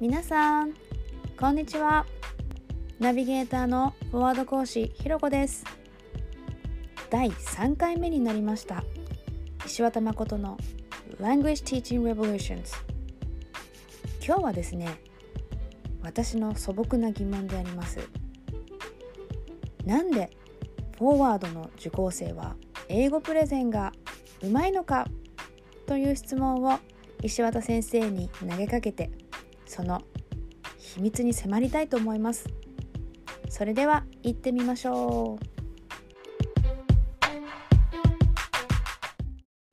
皆さんこんにちは。ナビゲーターのフォワード講師ひろこです。第3回目になりました。石渡誠の Language Teaching Revolutions 今日はですね私の素朴な疑問であります。なんでフォワードの受講生は英語プレゼンがうまいのかという質問を石渡先生に投げかけてその秘密に迫りたいと思います。それでは行ってみましょう。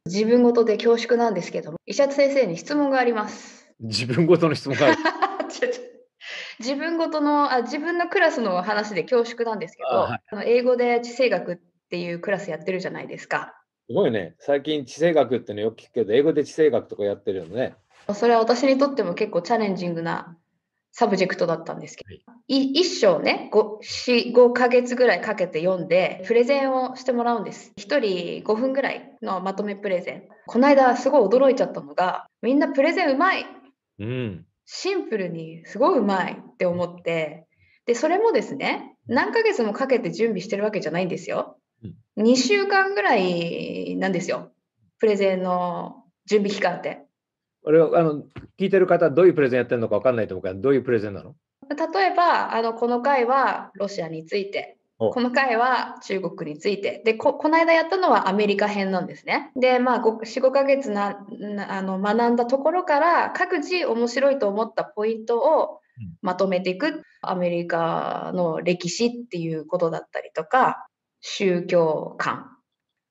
自分ごとで恐縮なんですけども石渡先生に質問があります。自分ごとの質問がある。自分ごとのあ自分のクラスの話で恐縮なんですけどあ、はい、あの英語で地政学っていうクラスやってるじゃないですか。すごいね。最近地政学ってのよく聞くけど、英語で地政学とかやってるよね。それは私にとっても結構 challenging な subject だったんですけど、はい、一章ね5、5ヶ月ぐらいかけて読んで、プレゼンをしてもらうんです。1人5分ぐらいのまとめプレゼン。この間すごい驚いちゃったのが、みんなプレゼンうまい。うん、シンプルにすごいうまいって思って、で、それもですね、何ヶ月もかけて準備してるわけじゃないんですよ。2週間ぐらいなんですよ。プレゼンの準備期間って。俺あの聞いてる方、どういうプレゼンやってるのか分かんないと思うから、どういうプレゼンなの？例えばあの、この回はロシアについて、この回は中国について、でこ、この間やったのはアメリカ編なんですね。で、まあ、4、5ヶ月なあの学んだところから、各自面白いと思ったポイントをまとめていく、アメリカの歴史っていうことだったりとか、宗教観。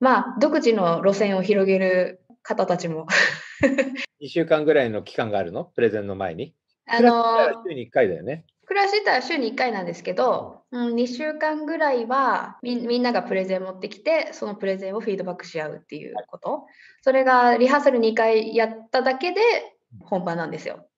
まあ、独自の路線を広げる方たちも2週間ぐらいの期間があるの？プレゼンの前に？あの週に1回だよね。クラシッは週に1回なんですけど、うん、2週間ぐらいはみみんながプレゼン持ってきて、そのプレゼンをフィードバックし合うっていうこと。それがリハーサル2回やっただけで本番なんですよ。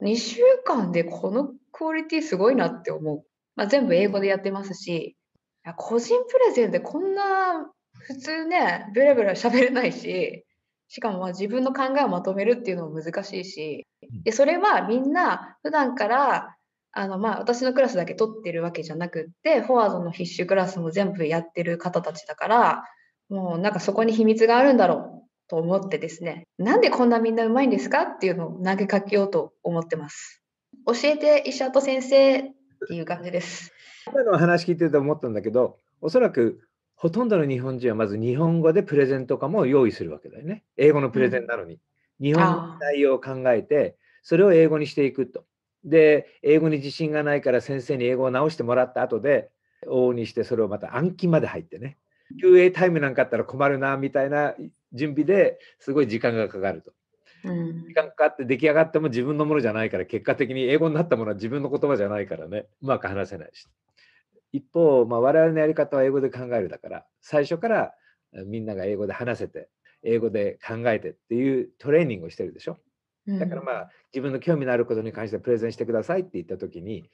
うん、2週間でこのクオリティすごいなって思う。まあ、全部英語でやってますし、や個人プレゼンでこんな普通ね、ベラベラ喋れないし、しかもまあ自分の考えをまとめるっていうのも難しいし、でそれはみんな普段からあのまあ私のクラスだけ取ってるわけじゃなくって、フォワードの必修クラスも全部やってる方たちだから、もうなんかそこに秘密があるんだろうと思ってですね、なんでこんなみんなうまいんですかっていうのを投げかけようと思ってます。教えて石跡先生っていう感じです。今の話聞いてると思ったんだけど、おそらくほとんどの日本人はまず日本語でプレゼンとかも用意するわけだよね。英語のプレゼンなのに。うん、日本語の内容を考えて、それを英語にしていくと。で、英語に自信がないから先生に英語を直してもらった後で、往々にしてそれをまた暗記まで入ってね。QA タイムなんかあったら困るなみたいな準備ですごい時間がかかると。時間かかって出来上がっても自分のものじゃないから結果的に英語になったものは自分の言葉じゃないからねうまく話せないし一方、まあ、我々のやり方は英語で考えるだから最初からみんなが英語で話せて英語で考えてっていうトレーニングをしてるでしょ？だからまあ自分の興味のあることに関してプレゼンしてくださいって言った時に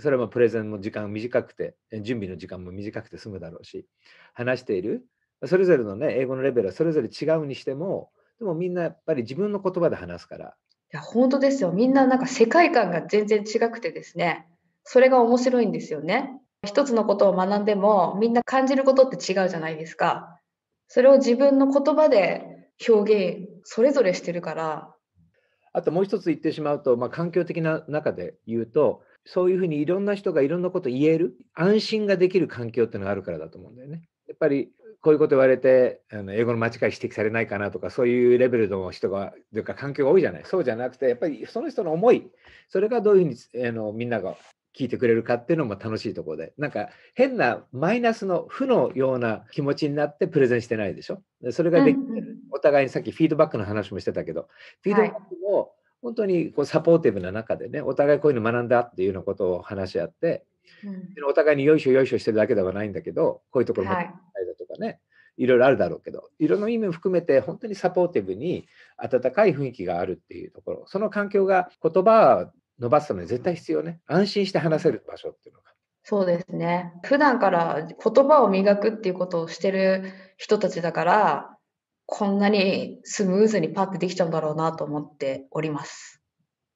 それもプレゼンの時間短くて準備の時間も短くて済むだろうし話しているそれぞれのね英語のレベルはそれぞれ違うにしてもでもみんなやっぱり自分の言葉で話すから。いや本当ですよみんななんか世界観が全然違くてですねそれが面白いんですよね。一つのことを学んでもみんな感じることって違うじゃないですか。それを自分の言葉で表現それぞれしてるから。あともう一つ言ってしまうと、まあ、環境的な中で言うとそういうふうにいろんな人がいろんなこと言える安心ができる環境っていうのがあるからだと思うんだよね。やっぱりこういうこと言われてあの英語の間違い指摘されないかなとかそういうレベルの人がというか環境が多いじゃないそうじゃなくてやっぱりその人の思いそれがどういうふうにあのみんなが聞いてくれるかっていうのも楽しいところで、なんか変なマイナスの負のような気持ちになってプレゼンしてないでしょ？それができてる。お互いにさっきフィードバックの話もしてたけど、フィードバックも本当にこうサポーティブな中でね、お互いこういうの学んだっていうようなことを話し合って、うん、お互いによいしょよいしょしてるだけではないんだけど、こういうところもないだとかね、はい、いろいろあるだろうけど、いろんな意味も含めて本当にサポーティブに温かい雰囲気があるっていうところ、その環境が言葉伸ばすために絶対必要ね。安心して話せる場所っていうのが。そうですね。普段から言葉を磨くっていうことをしてる人たちだから、こんなにスムーズにパッてできちゃうんだろうなと思っております。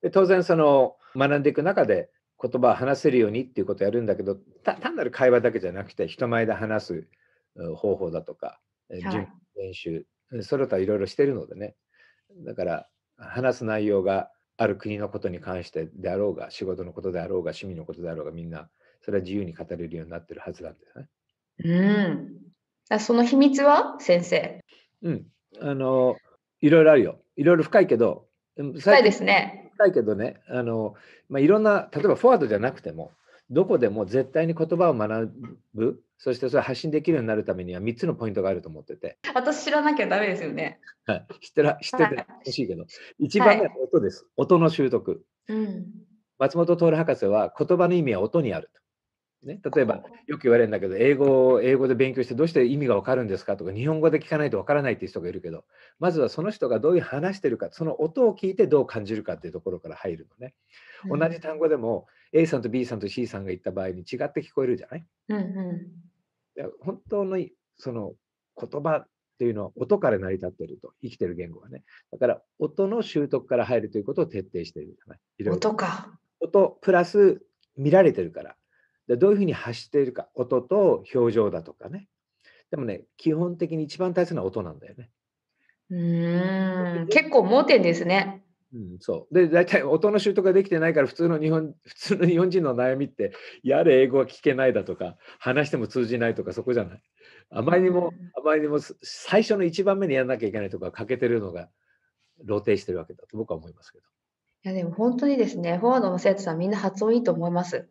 で当然その学んでいく中で言葉を話せるようにっていうことをやるんだけど単なる会話だけじゃなくて人前で話す方法だとか、準練習それとはいろいろしてるのでねだから話す内容がある国のことに関してであろうが仕事のことであろうが趣味のことであろうがみんなそれは自由に語れるようになってるはずなんですね。うん。その秘密は？先生。うん。あの、いろいろあるよ。いろいろ深いけど、深いですね。深いけどね、あの、まあ、いろんな、例えばフォワードじゃなくても、どこでも絶対に言葉を学ぶ、そしてそれ発信できるようになるためには3つのポイントがあると思ってて。私知らなきゃダメですよね。はい、知ってら知っててほしいけど、一番目は音です、はい、音の習得。うん、松本徹博士は言葉の意味は音にあると。ね、例えばよく言われるんだけど英語英語で勉強してどうして意味が分かるんですかとか日本語で聞かないと分からないっていう人がいるけどまずはその人がどういう話してるかその音を聞いてどう感じるかっていうところから入るのね、うん、同じ単語でも A さんと B さんと C さんが言った場合に違って聞こえるじゃない、うんうん、本当のその言葉っていうのは音から成り立ってると生きてる言語はね。だから音の習得から入るということを徹底しているじゃない？音か。音プラス見られてるからでどういうふうに発しているか、音と表情だとかね。でもね、基本的に一番大切な音なんだよね。うん、結構盲点ですね。うん、そう。で、大体音の習得ができてないから、普通の日本 普通の日本人の悩みって、やれ英語は聞けないだとか、話しても通じないとか、そこじゃない。あまりにも、あまりにも最初の一番目にやんなきゃいけないとか、欠けてるのが露呈してるわけだと僕は思いますけど。いや、でも本当にですね、フォワードの生徒さん、みんな発音いいと思います。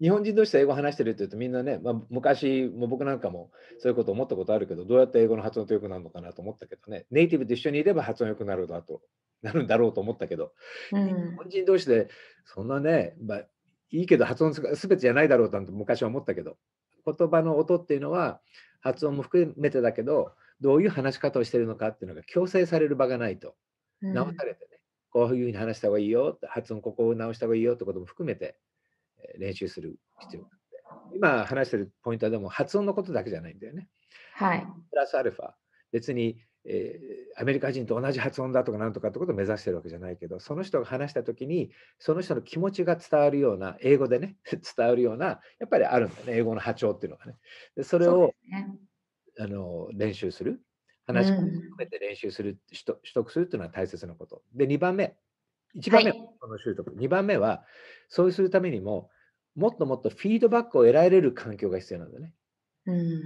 日本人同士で英語を話してるって言うとみんなね、まあ、昔も僕なんかもそういうこと思ったことあるけど、どうやって英語の発音と良くなるのかなと思ったけどね、ネイティブと一緒にいれば発音良くなるだとなるんだろうと思ったけど、うん、日本人同士でそんなね、まあ、いいけど発音すべてじゃないだろうと昔は思ったけど、言葉の音っていうのは発音も含めてだけど、どういう話し方をしてるのかっていうのが強制される場がないと、直されてね、うん、こういうふうに話した方がいいよ、発音ここを直した方がいいよってことも含めて、練習する必要があって、今話してるポイントはでも発音のことだけじゃないんだよね。はい。プラスアルファ、別に、えー、アメリカ人と同じ発音だとかなんとかってことを目指してるわけじゃないけど、その人が話したときに、その人の気持ちが伝わるような、英語でね、伝わるような、やっぱりあるんだよね、英語の波長っていうのがね。でそれを、ね、あの練習する。話も含めて練習する、うん、取得するっていうのは大切なこと。で、2番目、1番目はこの習得、はい、2番目は、そうするためにも、もっともっとフィードバックを得られる環境が必要なんだね。うん、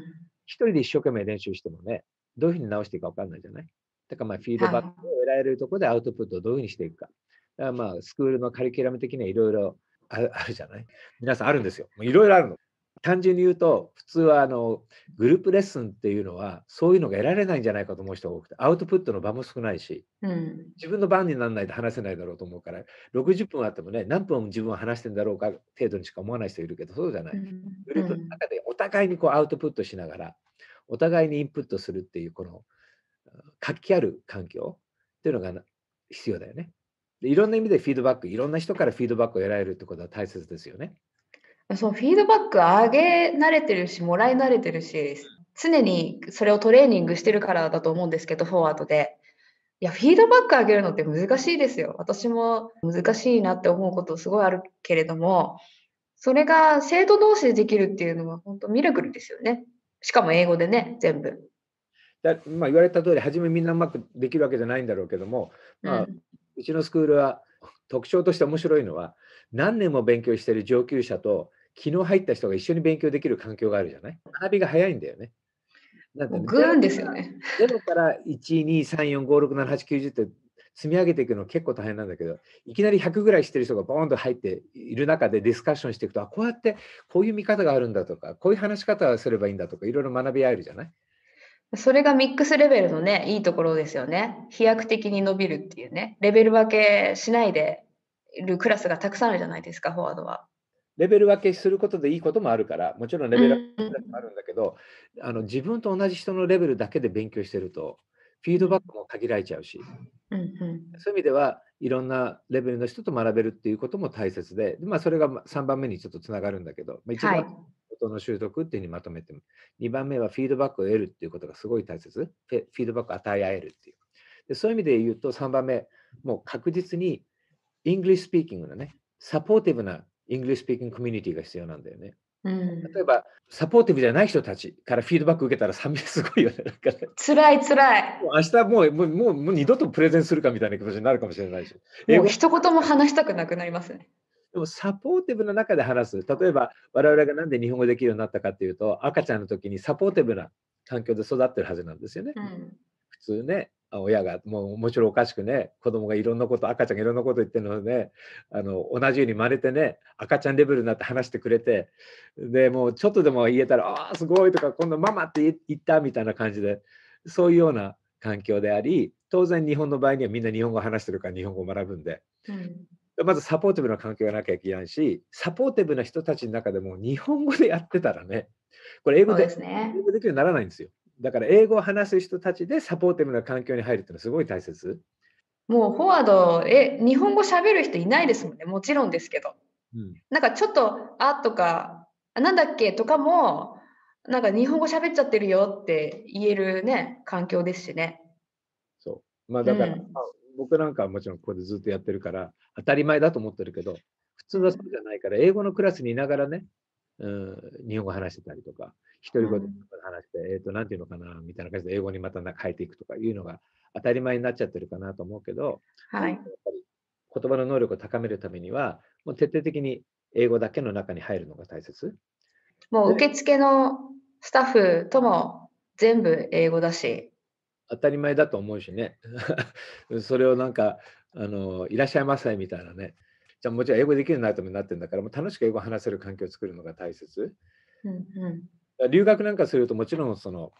一人で一生懸命練習してもね、どういうふうに直していいか分かんないじゃない？だからまあフィードバックを得られるところでアウトプットをどういうふうにしていくか。だからまあスクールのカリキュラム的にはいろいろあるじゃない？皆さんあるんですよ。いろいろあるの。単純に言うと、普通はあのグループレッスンっていうのは、そういうのが得られないんじゃないかと思う人が多くて、アウトプットの場も少ないし、うん、自分の番にならないと話せないだろうと思うから、60分あってもね、何分自分は話してんだろうか程度にしか思わない人いるけど、そうじゃない。うん、グループの中でお互いにこうアウトプットしながら、お互いにインプットするっていう、この活気ある環境っていうのが必要だよねで。いろんな意味でフィードバック、いろんな人からフィードバックを得られるってことは大切ですよね。そう、フィードバック上げ慣れてるし、もらい慣れてるし、常にそれをトレーニングしてるからだと思うんですけど、フォワードで。いや、フィードバック上げるのって難しいですよ。私も難しいなって思うことすごいあるけれども、それが生徒同士でできるっていうのは本当ミラクルですよね。しかも英語でね、全部。だまあ、言われた通り、初めみんなうまくできるわけじゃないんだろうけども、まあ、うん、うちのスクールは特徴として面白いのは、何年も勉強している上級者と昨日入った人が一緒に勉強できる環境があるじゃない？学びが早いんだよね。なんて、ね、グーンですよね。0から1、2、3、4、5、6、7、8、90って積み上げていくの結構大変なんだけど、いきなり100ぐらいしてる人がボーンと入っている中でディスカッションしていくと、あこうやってこういう見方があるんだとか、こういう話し方をすればいいんだとか、いろいろ学び合えるじゃない？それがミックスレベルのね、いいところですよね。飛躍的に伸びるっていうね、レベル分けしないでいるクラスがたくさんあるじゃないですか、フォワードは。レベル分けすることでいいこともあるから、もちろんレベル分けもあるんだけど、うん、あの自分と同じ人のレベルだけで勉強してると、フィードバックも限られちゃうし、うんうん、そういう意味ではいろんなレベルの人と学べるっていうことも大切で、まあ、それが3番目にちょっとつながるんだけど、まあ、1番、はい、音の習得っていうふうにまとめて、2番目はフィードバックを得るっていうことがすごい大切、フィードバックを与え合えるっていう。でそういう意味で言うと、3番目、もう確実に English speaking のね、 supportive な English speaking community が必要なんだよね。うん、例えば、 supportive じゃない人たちからフィードバック受けたらすごいよね。だから辛い辛い。もう明日もうもうもうもう二度とプレゼンするかみたいな気持ちになるかもしれないし。もう一言も話したくなくなりますね。でも supportive な中で話す。例えば、我々がなんで日本語できるようになったかっていうと、赤ちゃんの時に supportive な環境で育ってるはずなんですよね。うん、普通ね、あ親がもうもちろんおかしくね、子供がいろんなこと、赤ちゃんがいろんなこと言ってるので、ね、あの同じように真似てね、赤ちゃんレベルになって話してくれて、でもうちょっとでも言えたら、ああ、すごいとか、今度ママって言ったみたいな感じで、そういうような環境であり、当然日本の場合にはみんな日本語を話してるから日本語を学ぶんで、うん、まずサポーティブな環境がなきゃいけないし、サポーティブな人たちの中でも日本語でやってたらね、これ英語でですね英。語できるようにならないんですよ。だから英語を話す人たちでサポーティブな環境に入るっていうのはすごい大切。もうフォワード、え、日本語喋る人いないですもんね。もちろんですけど。うん、なんかちょっと、あとか、あなんだっけとかも、なんか日本語喋っちゃってるよって言えるね、環境ですしね。そう。まあだから、うんまあ僕なんかはもちろんここでずっとやってるから当たり前だと思ってるけど、普通はそうじゃないから、英語のクラスにいながらね、うん、日本語話してたりとか、独り言とか話して、えっ、と、なんていうのかな、みたいな感じで英語にまたな変えていくとかいうのが当たり前になっちゃってるかなと思うけど、はいやっ。ぱり言葉の能力を高めるためには、もう徹底的に英語だけの中に入るのが大切。もう受付のスタッフとも全部英語だし。当たり前だと思うしね。それをなんか、あの、いらっしゃいませみたいなね。じゃあもちろん英語できるようになるためになってるんだから、もう楽しく英語を話せる環境を作るのが大切。うんうん。留学なんかするともちろんその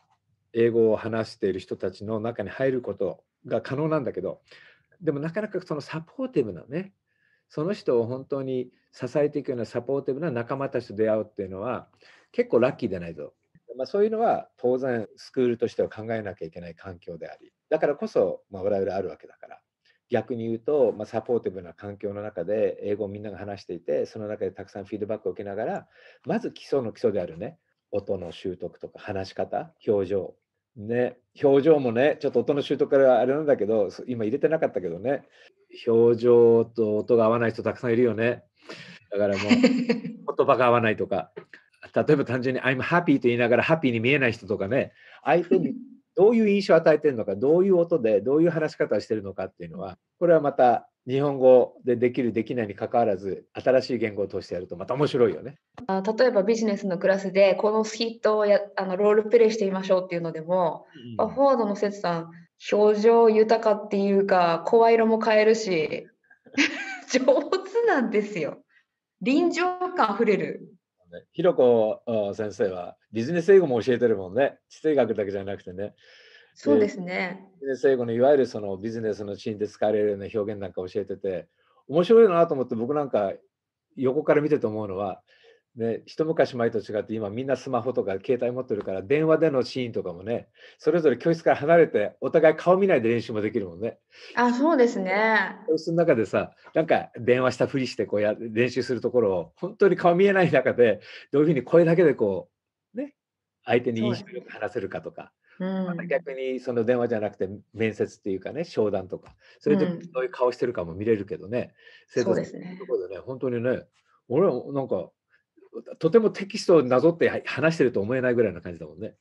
英語を話している人たちの中に入ることが可能なんだけど、でもなかなかそのサポーティブなね、その人を本当に支えていくようなサポーティブな仲間たちと出会うっていうのは結構ラッキーでないと。まあ、そういうのは当然スクールとしては考えなきゃいけない環境であり、だからこそ、まあ、我々あるわけだから。逆に言うと、まあ、サポーティブな環境の中で英語をみんなが話していて、その中でたくさんフィードバックを受けながら、まず基礎の基礎であるね、音の習得とか話し方、表情。ね、表情もね、ちょっと音の習得からあれなんだけど、そ今入れてなかったけどね、表情と音が合わない人たくさんいるよね。だからもう 言葉が合わないとか、例えば単純に I'm happy と言いながらハッピーに見えない人とかね、相手にどういう印象を与えてるのか、どういう音で、どういう話し方をしてるのかっていうのは、これはまた日本語でできる、できないに関わらず、新しい言語を通してやるとまた面白いよね。あ例えばビジネスのクラスでこのスキットをやあのロールプレイしてみましょうっていうのでも、あフォワードのセツさん表情豊かっていうか声色も変えるし 上手なんですよ。臨場感あふれるねひろこあ先生はビジネス英語も教えてるもんね。地政学だけじゃなくてね。そうですねビジネス英語のいわゆるそのビジネスのシーンで使われるような表現なんか教えてて、面白いなと思って僕なんか横から見てて思うのは、ね、一昔前と違って今みんなスマホとか携帯持ってるから電話でのシーンとかもね、それぞれ教室から離れてお互い顔見ないで練習もできるもんね。あそうですね。教室の中でさ、なんか電話したふりしてこうや練習するところを本当に顔見えない中でどういうふうに声だけでこうね、相手に印象よく話せるかとか、うん。また逆にその電話じゃなくて面接っていうかね、商談とか、そういううん。時どういう顔してるかも見れるけどね、生徒さんそうですね。のところでね、本当にね、俺はなんか、とてもテキストをなぞっては話してると思えないぐらいな感じだもんね。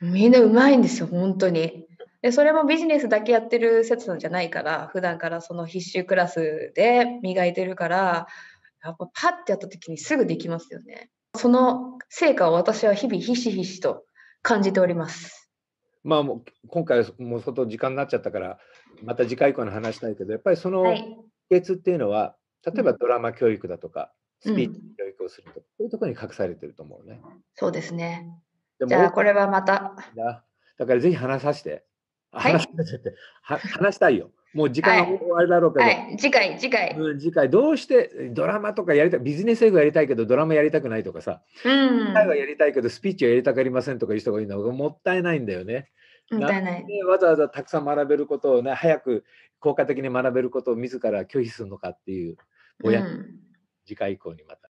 みんなうまいんですよ本当に。でそれもビジネスだけやってるセツなんじゃないから普段からその必修クラスで磨いてるからやっぱパッてやった時にすぐできますよね。その成果を私は日々ひしひしと感じております。まあもう今回はもう相当時間になっちゃったから、また次回以降の話したいけど、やっぱりそのはい。秘訣っていうのは、例えばドラマ教育だとか、うんスピーチ教育をするとか、そういうところに隠されてると思うね。そうですね。でもじゃあこれはまた。だだからぜひ話させて。はい。話させては話したいよ。もう時間がはい。終わりだろうけど、はい。次回次回。うん次回どうしてドラマとかやりたい、ビジネス英語やりたいけどドラマやりたくないとかさ、うん。会話やりたいけどスピーチはやりたくありませんとかいう人がいるのがもったいないんだよね。もったいない。でわざわざたくさん学べることをね、早く効果的に学べることを自ら拒否するのかっていう、ぼやうん次回以降にまた。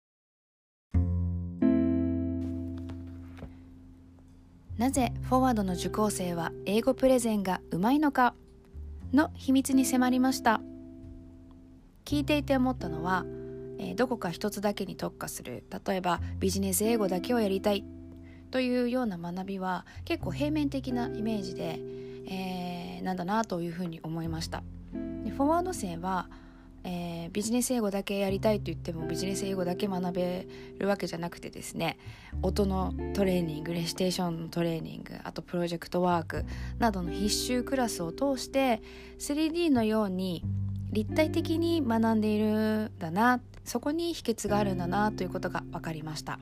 なぜフォワードの受講生は英語プレゼンがうまいのか？の秘密に迫りました聞いていて思ったのは、えー、どこか一つだけに特化する例えばビジネス英語だけをやりたいというような学びは結構平面的なイメージで、えー、なんだなというふうに思いました。フォワード生はえー、ビジネス英語だけやりたいと言ってもビジネス英語だけ学べるわけじゃなくてですね音のトレーニングレシテーションのトレーニングあとプロジェクトワークなどの必修クラスを通して 3D のように立体的に学んでいるんだなそこに秘訣があるんだなということが分かりました。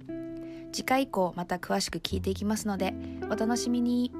次回以降また詳しく聞いていきますのでお楽しみに。